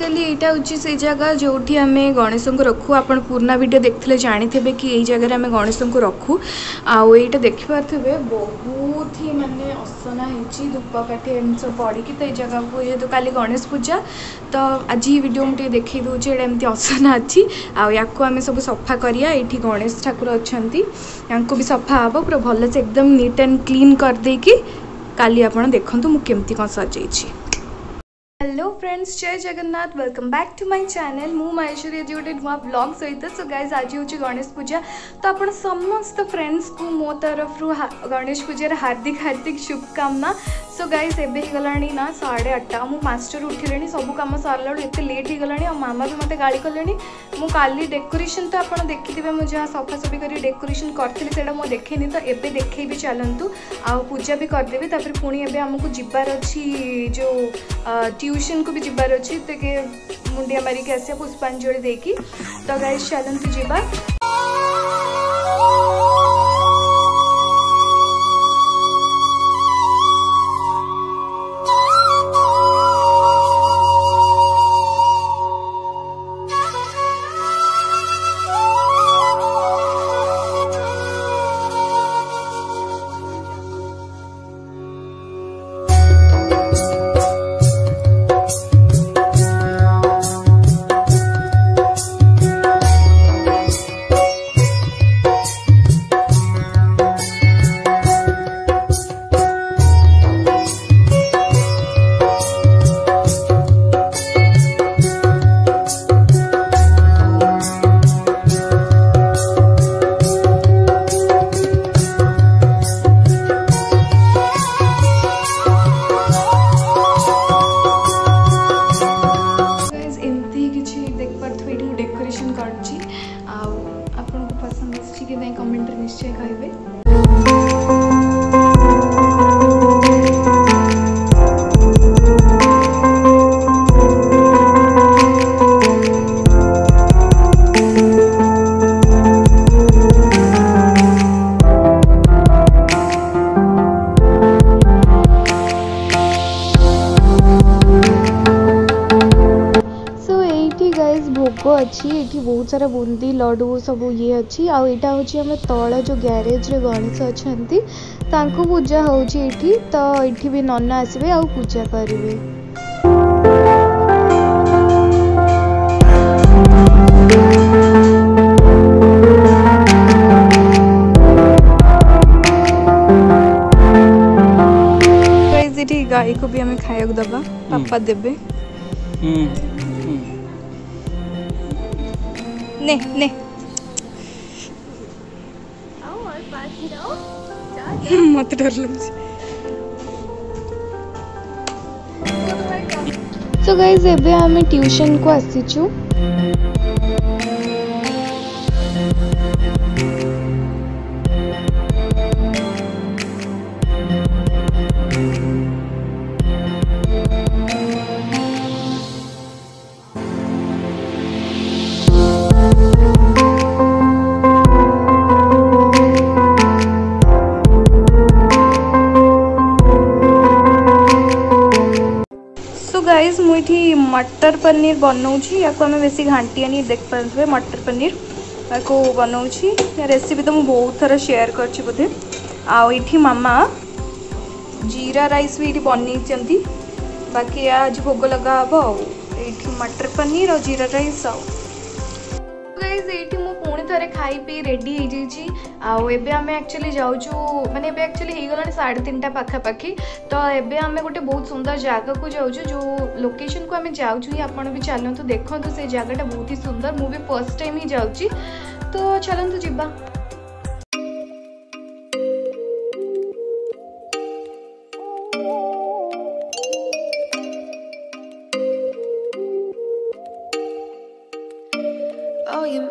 Basically यहाँ हूँ से जगह जो आम गणेश को रखू आप पुराना भिड देखते जानते कि यही जगह आम गणेश को रखू आईटा देखिपे बहुत ही मानने असना हो धूपकाठी एम सब पड़ी तो ये जगह को तो कल गणेश पूजा तो आज भिड मुझे देखे दूचे ये एमती असना अच्छी आम सब सफा कराया ये गणेश ठाकुर अच्छा भी सफा हाब पूरा भलसे एकदम निट एंड क्लीन करदे कि का আপনার দেখুন মু कौन सजाई हेलो फ्रेंड्स जय Jagannath welcome back to my channel ମୁଁ ମହେଶ୍ୱରୀ ଗୋଟେ ନୂଆ ବ୍ଲଗ୍ ସହିତ ସୋ ଗାଇଜ୍ ଆଜି ହେଉଛି ଗଣେଶ ପୂଜା ତ ଆପଣ ସମସ୍ତ ଫ୍ରେଣ୍ଡସ୍କୁ ମୋ ତରଫରୁ ଗଣେଶ ପୂଜାର ହାର୍ଦ୍ଦିକ ହାର୍ଦ୍ଦିକ ଶୁଭକାମନା ସୋ ଗାଇଜ୍ ଏବେ ହେଇଗଲାଣି ନା ସାଢ଼େ ଆଠଟା ମୁଁ ପାଞ୍ଚଟାରୁ ଉଠିଲିଣି ସବୁ କାମ ସାରିଲା ବେଳୁ ଏତେ ଲେଟ୍ ହେଇଗଲାଣି ଆଉ ମାମା ବି ମୋତେ ଗାଳି କଲେଣି ମୁଁ କାଲି ଡେକୋରେସନ୍ ତ ଆପଣ ଦେଖିଥିବେ ମୁଁ ଯାହା ସଫାସଫି କରି ଡେକୋରେସନ୍ କରିଥିଲି ସେଇଟା ମୁଁ ଦେଖେନି ତ ଏବେ ଦେଖେଇବି ଚାଲନ୍ତୁ ଆଉ ପୂଜା ବି କରିଦେବି ତାପରେ ପୁଣି ଏବେ ଆମକୁ ଯିବାର ଅଛି ଯେଉଁ ଟ୍ୟୁ ट्यूशन को भी जबार अच्छे मुंडिया मारिक आसा पुष्पाजलि देखी तो गाई चलतु जावा अच्छी ये कि बहुत सारा बुंदी लड्डू सब ये अच्छी आउ एटा होची हमें जो गैरेज गणेश अछंती पूजा होची तो एठी भी नन्ना आसीबे आउ गाय को भी हमें खाया दबा पापा देबे ने ने मत डर लो मुझे सो गाइज एवं आम ट्यूशन को आसीचु मटर पनीर बनाऊँ बेस घाटी देखिए मटर पनीर या बनाऊँ रेसीपी तो मुझे बहुत थर सेयर करोधे आठ मामा जीरा रईस भी ये बनई बाकी आज भोग लगा हाब आठ मटर पनीर और जीरा रईस आ थे खाई रेडी आम एक्चुअली जाऊ मैंने एक्चुअली होगा साढ़े तीन टा पखापाखी तो ये आम गोटे बहुत सुंदर जगह को जाऊ जो लोकेशन को आम जाऊ भी चलत तो देखो तो से जगह बहुत ही सुंदर मुझे फर्स्ट टाइम ही जाऊँ तो चलत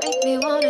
तो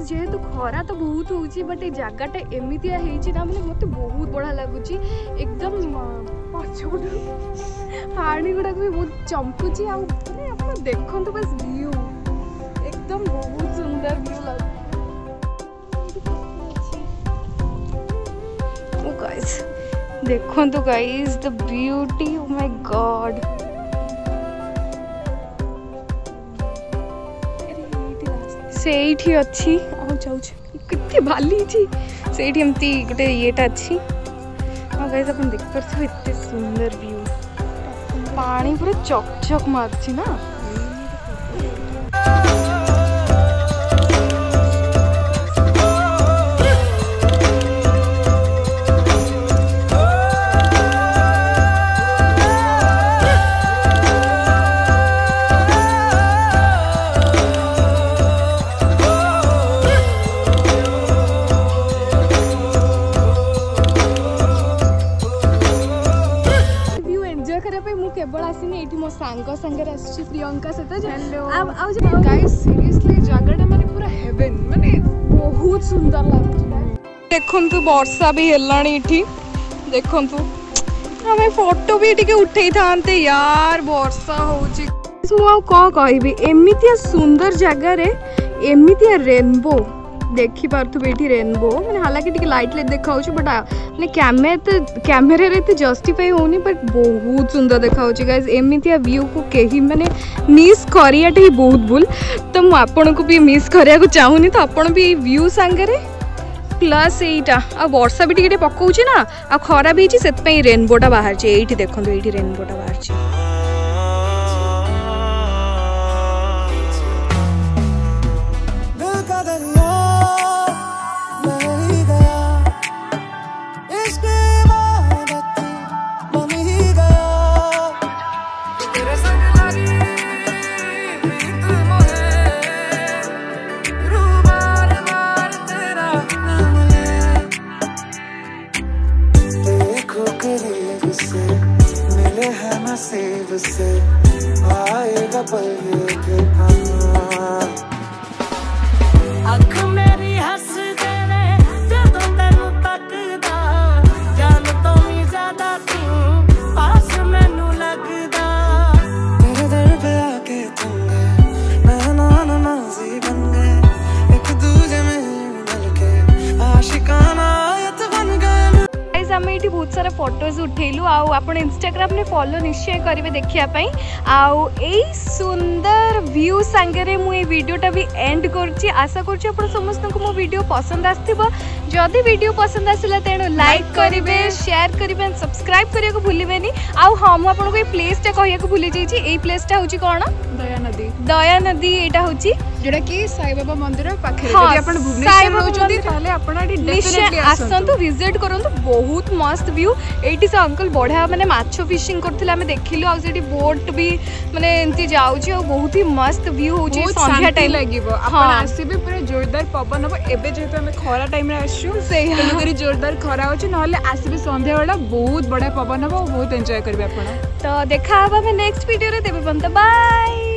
Guys যেহেতু খরা তো বহুত হচ্ছে বট এই জায়গাটা এমিতিয়া হয়েছে না মানে মতো বহুত বড়া লাগুচি একদম পছপট পানি গুড়া বি বহুত চমকুচি আপনি আপনার দেখুন বাস ভিউ একদম বহুত সুন্দর ভিউ লাগুচি guys. Dekhon to guys the beauty. Oh my god. ସେଇଠି ଅଛି ଆଉ ଯାଉଛି କେତେ ବାଲି ହେଇଛି ସେଇଠି ଏମିତି ଗୋଟେ ଇଏଟା ଅଛି ଆଉ ଗାଇସ୍ ଆପଣ ଦେଖିପାରୁଥିବେ ଏତେ ସୁନ୍ଦର ଭ୍ୟୁ ପାଣି ପୁରା ଚକ୍ ଚକ୍ ମାରୁଛି ନା କେବଳ ଆସିନି ଏଇଠି ମୋ ସାଙ୍ଗ ସାଙ୍ଗରେ ଆସିଛି ପ୍ରିୟଙ୍କା ସହିତ ଆଉ ଗାଇସ୍ ସିରିୟସଲି ଜାଗାଟା ମାନେ ପୁରା ହେଭେନ୍ ମାନେ ବହୁତ ସୁନ୍ଦର ଲାଗୁଛି ଦେଖନ୍ତୁ ବର୍ଷା ବି ହେଲାଣି ଏଠି ଦେଖନ୍ତୁ ଆମେ ଫଟୋ ବି ଟିକେ ଉଠେଇଥାନ୍ତେ ୟାର ବର୍ଷା ହେଉଛି ମୁଁ ଆଉ କ'ଣ କହିବି ଏମିତିଆ ସୁନ୍ଦର ଜାଗାରେ ଏମିତିଆ ରେନବୋ देखी पारे रेनबो मैंने हालांकि लाइट लाइट देखा हो बट मैंने कैमेरा कैमेर तो जस्टिफाई हो बट बहुत सुंदर देखा गाइज एमती व्यू को कहीं मैंने मिस करवाटे ही बहुत भूल तो को भी मिस कराया चाहूनी तो आप्यू सागर प्लस यहीटा आर्षा भी टे पकाचे ना आ खरा भी रेनबोटा बाहर ये देखो ये रेनबोटा बाहर I'll come ଆମେ ଏଠି ବହୁତ ସାରା ଫଟୋଜ୍ ଉଠେଇଲୁ ଆଉ ଆପଣ ଇନଷ୍ଟାଗ୍ରାମ୍ରେ ଫଲୋ ନିଶ୍ଚୟ କରିବେ ଦେଖିବା ପାଇଁ ଆଉ ଏଇ ସୁନ୍ଦର ଭ୍ୟୁ ସାଙ୍ଗରେ ମୁଁ ଏଇ ଭିଡ଼ିଓଟା ବି ଏଣ୍ଡ କରୁଛି ଆଶା କରୁଛି ଆପଣ ସମସ୍ତଙ୍କୁ ମୋ ଭିଡ଼ିଓ ପସନ୍ଦ ଆସିଥିବ जदि भिड पसंद आसला तेणु लाइक करेंगे सेयार करेंगे सब्सक्राइब करने को भूलें हाँ मुझे प्लेसटा कहक भूली जाइए प्लेसटा हूँ कौन दया नदी दया नदी यहाँ हूँ जोटा कि साई बाबा मंदिर आसतु भिजिट करूँ बहुत मस्त भ्यू ये से अंकल बढ़िया मैंने मछ फिशिंग करते आम देखिलु आ बोट भी मैंने एमती जाऊँ बहुत ही मस्त भ्यू हूँ सन्ध्या टाइम लगे आसबे पूरा जोरदार पवन हम एवं जेहेतु आम खरा टाइम আসু সেই তেଣুকରି ଜୋରଦାର ଖରା ହେଉଛି ନହେଲେ ଆସିବେ ସନ୍ଧ୍ୟାବେଳ ବହୁତ ବଢ଼ିଆ ପବନ ହେବ ବହୁତ ଏନ୍ଜୟ କରିବେ ଆପଣ ତ ଦେଖା ହେବ ଆମେ ନେକ୍ସଟ ଭିଡ଼ିଓରେ ତେବେ ପର୍ଯ୍ୟନ୍ତ ବାଏ